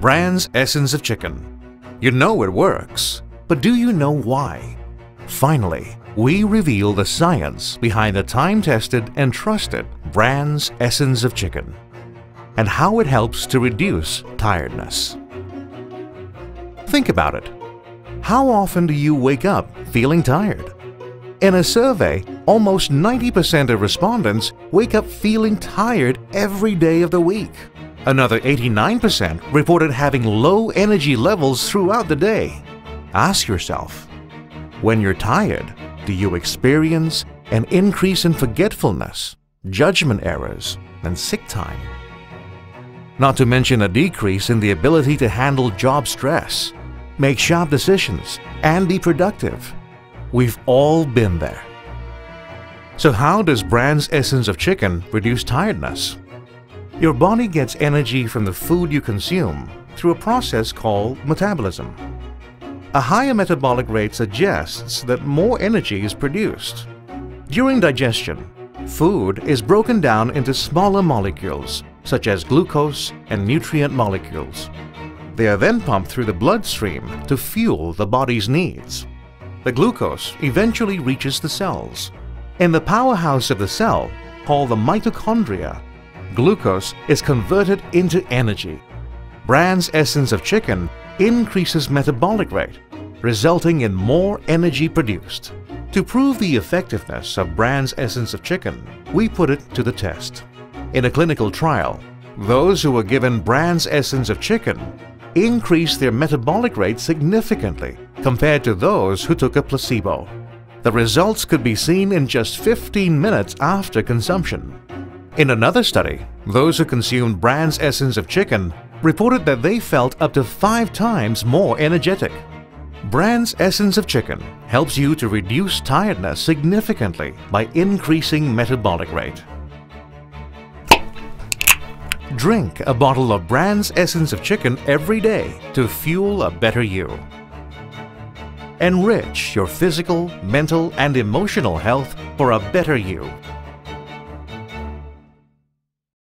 Brand's Essence of Chicken. You know it works, but do you know why? Finally, we reveal the science behind the time-tested and trusted Brand's Essence of Chicken and how it helps to reduce tiredness. Think about it. How often do you wake up feeling tired? In a survey, almost 90% of respondents wake up feeling tired every day of the week. Another 89% reported having low energy levels throughout the day. Ask yourself, when you're tired, do you experience an increase in forgetfulness, judgment errors, and sick time? Not to mention a decrease in the ability to handle job stress, make sharp decisions, and be productive. We've all been there. So how does Brand's Essence of Chicken reduce tiredness? Your body gets energy from the food you consume through a process called metabolism. A higher metabolic rate suggests that more energy is produced. During digestion, food is broken down into smaller molecules such as glucose and nutrient molecules. They are then pumped through the bloodstream to fuel the body's needs. The glucose eventually reaches the cells. In the powerhouse of the cell, called the mitochondria, glucose is converted into energy. Brand's Essence of Chicken increases metabolic rate, resulting in more energy produced. To prove the effectiveness of Brand's Essence of Chicken, we put it to the test. In a clinical trial, those who were given Brand's Essence of Chicken increased their metabolic rate significantly compared to those who took a placebo. The results could be seen in just 15 minutes after consumption. In another study, those who consumed Brand's Essence of Chicken reported that they felt up to five times more energetic. Brand's Essence of Chicken helps you to reduce tiredness significantly by increasing metabolic rate. Drink a bottle of Brand's Essence of Chicken every day to fuel a better you. Enrich your physical, mental, and emotional health for a better you